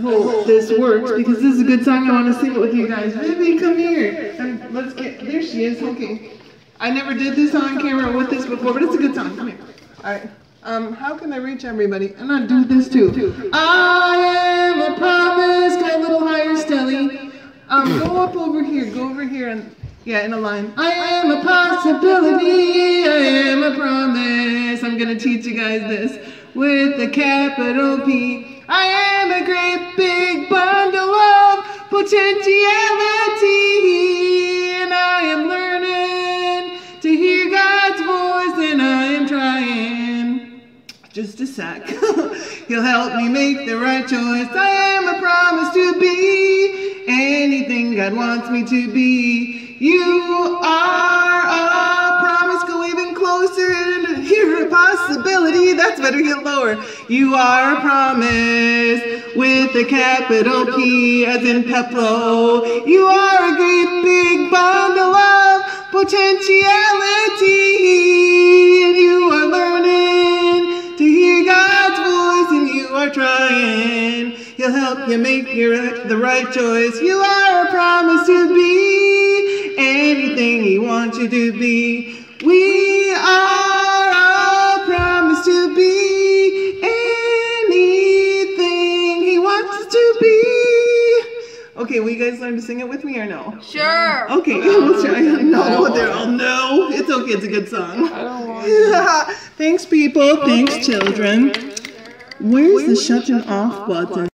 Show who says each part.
Speaker 1: Hope this works because this is a good song. I want to sing it with you guys. Vivi, come here. And let's get, there she is. Okay. I never did this on camera with this before, but it's a good song. Come here. All right. Um, how can I reach everybody? And I do this too. I am a promise. Got a little higher, Stelly. Um, go up over here. Go over here and yeah, in a line. I am a possibility. I am a promise. I'm gonna teach you guys this with a capital P. I am a great potentiality, and I am learning to hear God's voice, and I am trying. Just a sec. He'll help me make the right choice. I am a promise to be anything God wants me to be. You are a promise. Go even closer and hear a possibility. That's better. Get lower. You are a promise with a capital P as in Peplo. You are a great big bundle of potentiality, and you are learning to hear God's voice, and you are trying. He'll help you make your, the right choice. You are a promise to be anything He wants you to be. We are Okay, will you guys learn to sing it with me or no?
Speaker 2: Sure.
Speaker 1: Okay, we'll try. No, they're all no. It's okay. It's a good song.
Speaker 3: I don't want
Speaker 1: Thanks, people. Thanks, children. Where's the shutting off button?